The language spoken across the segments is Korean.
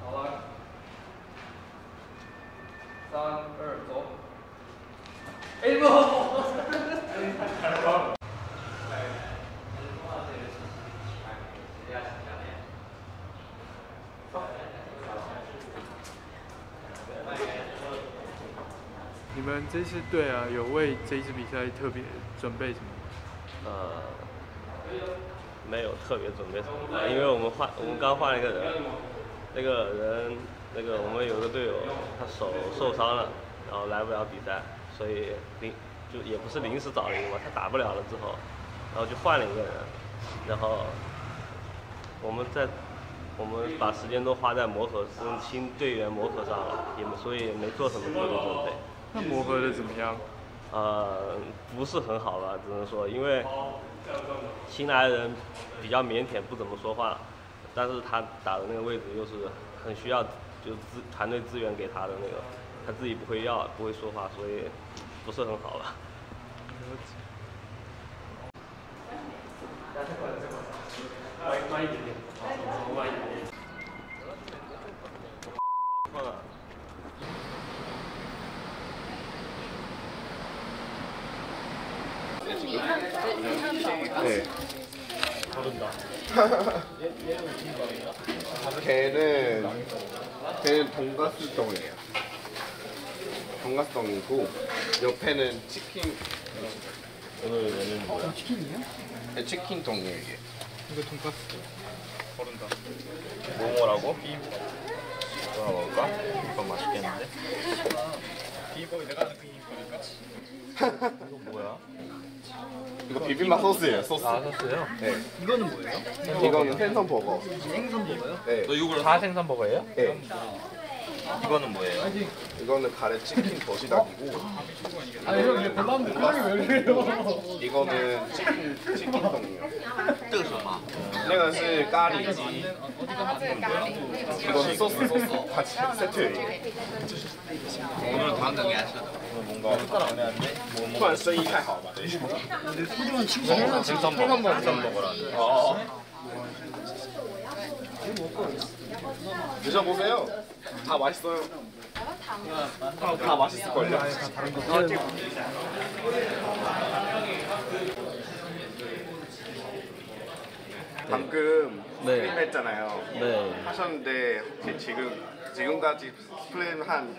好了。三二走哎不好好好。你们这次队啊有为这次比赛特别准备什么吗呃没有特别准备什么，因为我们换，我们刚换了一个人，那个人，那个我们有个队友，他手受伤了，然后来不了比赛，所以临就也不是临时找了一个嘛，他打不了了之后，然后就换了一个人，然后我们在我们把时间都花在磨合跟新队员磨合上了，也没所以没做什么特别准备。那磨合的怎么样？呃，不是很好吧，只能说，因为新来的人比较腼腆，不怎么说话，但是他打的那个位置又是很需要就是资团队资源给他的那个，他自己不会要，不会说话，所以不是很好吧。 네. 걔는 걔는 돈가스덩이에요. 돈가스덩이고 옆에는 치킨 오늘 메뉴는 뭐야? 네, 치킨 덩이에요 이게. 이거 돈가스. 뭐 뭐라고? 이거 먹을까? 이거 맛있겠는데? 이거 뭐야? 이거 비빔밥 소스예요 소스. 아, 샀어요? 네. 이거는 뭐예요? 이거는 생선 버거. 생선 먹어요? 네. 이걸 다 생선 버거예요? 네. 이거는 뭐예요? 이거는 가래 치킨 버시닭이고 아니 형 이게 골랐는데 표정이 왜 이래요? 이거는 치킨 치킨 덩이요. 这个什么？那个是咖喱鸡，이거는 소스 소스 같이 세트예요. 오늘 당근颜色的 뭔가突然生意太好吧？等一下。 생선버거 생선버거라 어. 드셔보세요. 다 맛있어요. 다, 다 맛있을걸요? 방금 네. 스크림 했잖아요. 네 하셨는데 혹시 지금 지금까지 scrim 한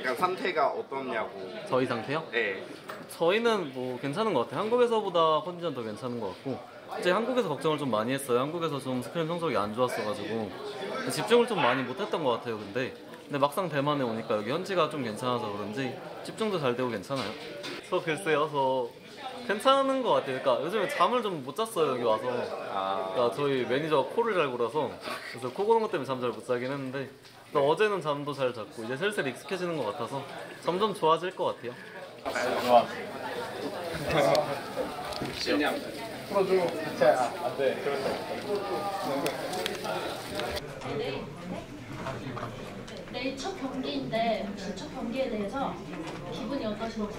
그냥 상태가 어떻냐고. 저희 상태요? 네. 저희는 뭐 괜찮은 것 같아요. 한국에서보다 컨디션 더 괜찮은 것 같고 이제 한국에서 걱정을 좀 많이 했어요. 한국에서 좀 scrim 성적이 안 좋았어가지고 집중을 좀 많이 못했던 것 같아요. 근데 근데 막상 대만에 오니까 여기 현지가 좀 괜찮아서 그런지 집중도 잘 되고 괜찮아요. 저 글쎄요, 저 괜찮은 것 같아요. 그러니까 요즘에 잠을 좀 못 잤어요 여기 와서. 그러니까 저희 매니저 코를 잘 골아서 그래서 코 고는 것 때문에 잠 잘 못 자긴 했는데 또 어제는 잠도 잘 잤고 이제 슬슬 익숙해지는 것 같아서 점점 좋아질 것 같아요. 내일 첫 경기인데 혹시 첫 경기에 대해서 기분이 어떠신지?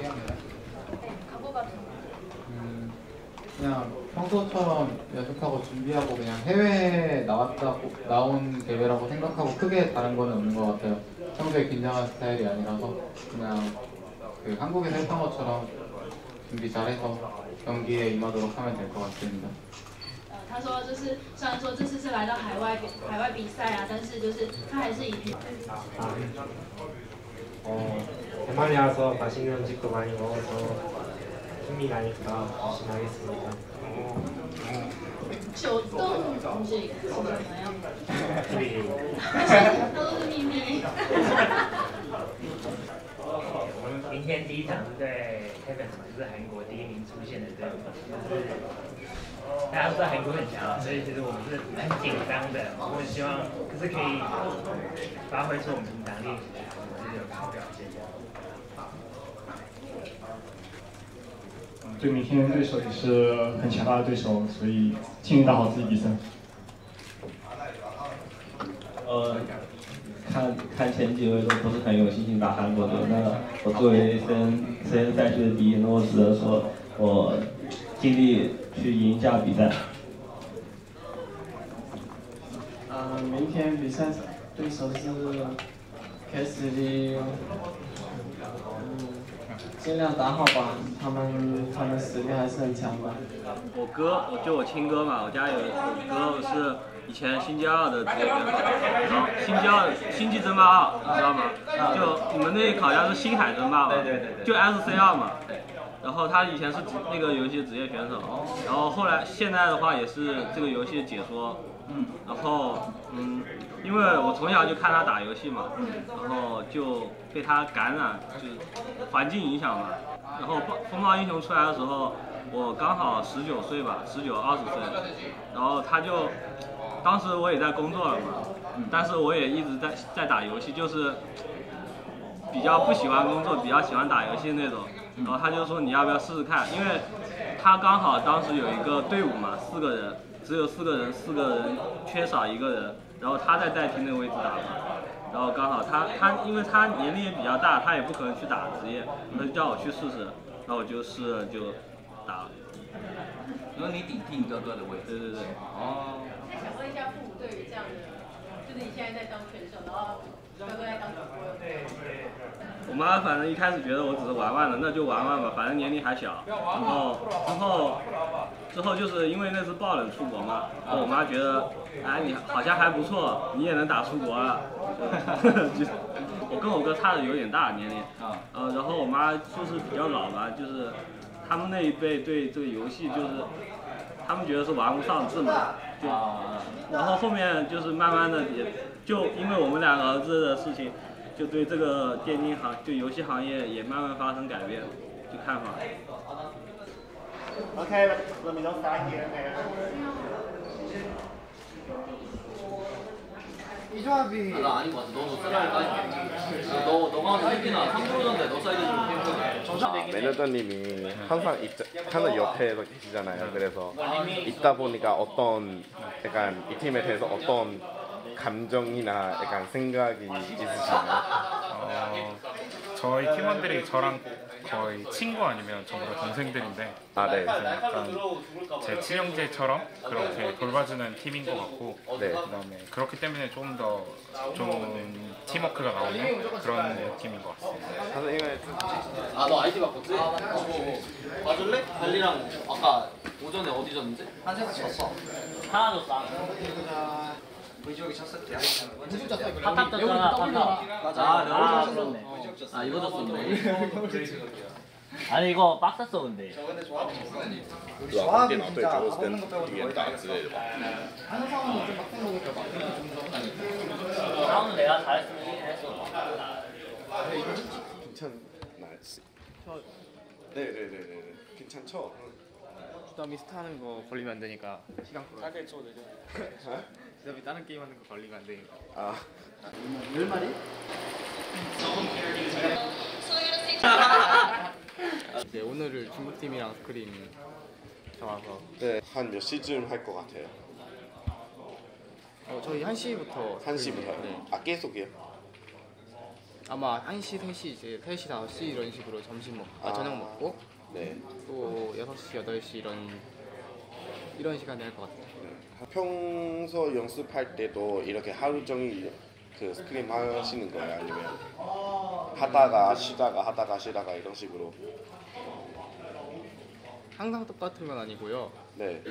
네, 각오가 좀 그냥 평소처럼 연습하고 준비하고 그냥 해외에 나왔다고 나온 대회라고 생각하고 크게 다른 거는 없는 것 같아요. 평소에 긴장한 스타일이 아니라서 그냥 그 한국에서 했던 것처럼 준비 잘해서 경기에 임하도록 하면 될 것 같습니다. 呃，他说就是虽然说这次是来到海外比海外比赛啊，但是就是他还是以平 어, 대만에 와서 맛있는 음식도 많이 먹어서 힘이 나니까 열심히 하겠습니다. 是有动东西是什么样？ 비밀. 都是秘密。我们明天第一场是在 Heaven 嘛，就是韩国第一名出现的队伍，就是大家都知道韩国很强啊，所以其实我们是很紧张的，我们希望就是可以发挥出我们平常练习的我们有好表现。对明天对手也是很强大的对手，所以尽力打好自己比赛。看前几位都不是很有信心打韩国队。那我作为 CN CN 赛区的第一，那我只能说我尽力去赢下比赛。呃，明天比赛对手是 KSD，嗯，尽量打好吧，他们他们实力还是很强的。我哥，我就我亲哥嘛，我家有我哥是以前星际二的职业选手，然后星际二星际争霸二，你知道吗？就你们那里好像是星海争霸吧？对对对对就 SC 二嘛。然后他以前是那个游戏职业选手，然后后来现在的话也是这个游戏的解说。嗯。然后嗯，因为我从小就看他打游戏嘛，然后就被他感染，就是环境影响嘛。然后暴风暴英雄出来的时候，我刚好十九岁吧，十九二十岁，然后他就，当时我也在工作了嘛，但是我也一直在在打游戏，就是比较不喜欢工作，比较喜欢打游戏那种。然后他就说你要不要试试看，因为他刚好当时有一个队伍嘛，四个人，只有四个人，四个人缺少一个人，然后他在代替那个位置打嘛。然后刚好他他因为他年龄也比较大，他也不可能去打职业，他就叫我去试试，然后我就试了就打了。因为你顶替你哥哥的位置。对对对。哦。那想问一下父母对于这样的，就是你现在在当选手，然后哥哥在当主播，我妈反正一开始觉得我只是玩玩的，那就玩玩吧，反正年龄还小。然后之后之后就是因为那次爆冷出国嘛，然后我妈觉得，哎你好像还不错，你也能打出国了。就我跟我哥差的有点大年龄，呃，然后我妈就是比较老吧，就是他们那一辈对这个游戏就是，他们觉得是玩物丧志嘛，就，然后后面就是慢慢的也，就因为我们两个儿子的事情，就对这个电竞行，就游戏行业也慢慢发生改变，就看法。Okay, let me know back here. 이 조합이 아, 나 아닌 것 같아. 너무 세라니까. 너, 너가 하는 새끼나 3%던데 너 사이즈 좀 피해보네. 아, 매니저님이 항상 있, 항상 옆에서 계시잖아요. 그래서 있다 보니까 어떤 약간 이 팀에 대해서 어떤 감정이나 약간 생각이 있으신가요? 어, 저희 팀원들이 저랑 거의 친구 아니면 전부 다 동생들인데 아, 네. 그래서 약간 제 친형제처럼 그렇게 돌봐주는 팀인 것 같고 네. 그다음에 그렇기 때문에 좀 더 좀 팀워크가 나오는 그런 팀인 것 같습니다. 선생님은 아, 너 아이디 바꿨지? 아, 봐줄래? 달리랑 아까 오전에 어디 졌는지? 한 세트 졌어. 하나 졌어. 의지혁이 쳤을 때 무슨 졌어? 파탑 졌잖아, 파탑. 맞아. 아, 아, 그렇네. 아, 이거 졌었네. 아니, 이거 빡 쌌어, 근데. 조합이 진짜 가보는 거 빼고는 거의 다 했어 하는 상황은 좀 빡센 거니까 막 이렇게 좀 더. 다운은 내가 잘했으면 이긴 했어. 괜찮나요? 네네네네 괜찮죠? 주담이 스타하는 거 걸리면 안 되니까 시간 끌어. 타겟 쳐 내죠. 주담이 다른 게임 하는 거 걸리면 안 되니까. 아. 열 마리? 이제 오늘을 중국 팀이랑 scrim 잡아서 네, 한 몇 시쯤 할 것 같아요? 어, 저희 1시부터 1시부터요? 네. 아, 계속이요? 아마 1시, 3시, 이제 3시, 5시 이런 식으로 점심 먹, 아, 아. 저녁 먹고 네. 또 6시, 8시 이런 이런 시간에 할 것 같아요. 평소 연습할 때도 이렇게 하루 종일 그 스크림 하시는 거예요? 아니면 하다가 쉬다가 하다가 쉬다가 이런 식으로? 항상 똑같은 건 아니고요. 네.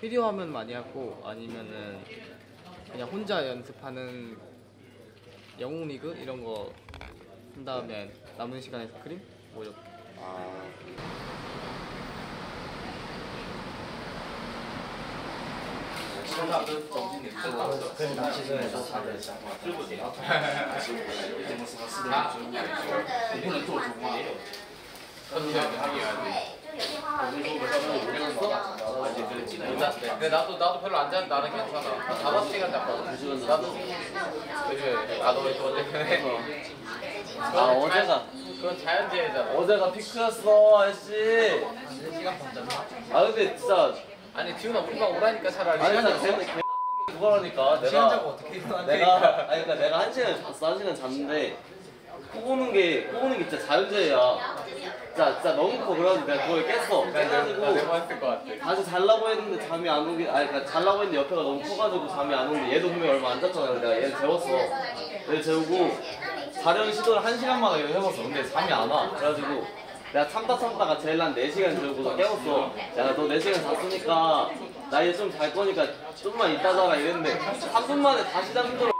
필요 하면 많이 하고 아니면은 그냥 혼자 연습하는 영웅 리그 이런 거 한 다음에 남은 시간에 스크림 뭐 이렇게. 아. 근데 나도 나도 별로 안 잤는데 나는 괜찮아. 한 다섯 시간 잤거든. 나도 그지. 나도 이거 어제 아, 어제가 그건 자연재해잖아. 어제가 피크였어, 아저씨. 아 근데 진짜 아니 지훈아 우리가 오라니까 차라리 아니 진짜 없어. 개, 개 나쁜 게 그거라니까? 내가 시간 자고 어떻게 일어나는데? 내가 아니 그러니까 내가 한 시간 잤어. 한 시간 잤는데 코 고는 게코 고는 게 진짜 자연재해야. 진짜 진짜 너무 커. 그래가지고 내가 그걸 깼어. 깨가지고 했을 것 같아. 다시 잘라고 했는데 잠이 안 오게 아니 그러니까 잘라고 했는데 옆에가 너무 커가지고 잠이 안 오는데 얘도 분명히 얼마 안 잤잖아. 내가 얘를 재웠어. 얘를 재우고 자려는 시도를 한 시간마다 이거 해봤어. 근데 잠이 안와. 그래가지고 내가 참다 참다가 제일 한 4시간 재우고서 깨웠어. 야너 4시간 잤으니까 나 이제 좀 잘 거니까 좀만 이따 자라 이랬는데 3분 만에 다시 잠들어